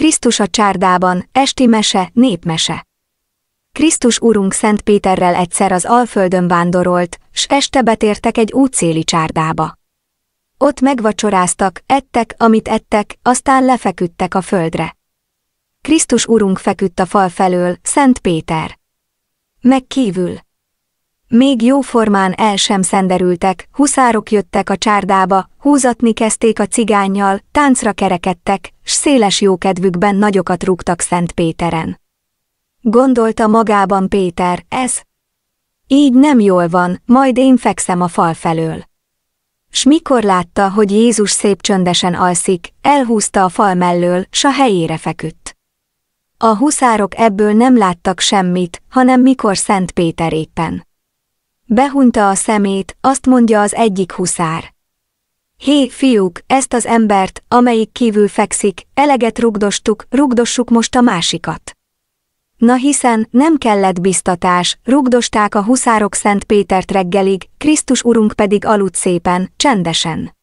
Krisztus a csárdában, esti mese, népmese. Krisztus Urunk Szent Péterrel egyszer az Alföldön vándorolt, s este betértek egy útszéli csárdába. Ott megvacsoráztak, ettek, amit ettek, aztán lefeküdtek a földre. Krisztus Urunk feküdt a fal felől, Szent Péter. Meg kívül. Még jóformán el sem szenderültek, huszárok jöttek a csárdába, húzatni kezdték a cigányjal, táncra kerekedtek, s széles jókedvükben nagyokat rúgtak Szent Péteren. Gondolta magában Péter, ez? Így nem jól van, majd én fekszem a fal felől. S mikor látta, hogy Jézus szép csöndesen alszik, elhúzta a fal mellől, s a helyére feküdt. A huszárok ebből nem láttak semmit, hanem mikor Szent Péter éppen. Behunta a szemét, azt mondja az egyik huszár. Hé, fiúk, ezt az embert, amelyik kívül fekszik, eleget rugdostuk, rugdossuk most a másikat. Na hiszen nem kellett biztatás, rugdosták a huszárok Szent Pétert reggelig, Krisztus Urunk pedig aludt szépen, csendesen.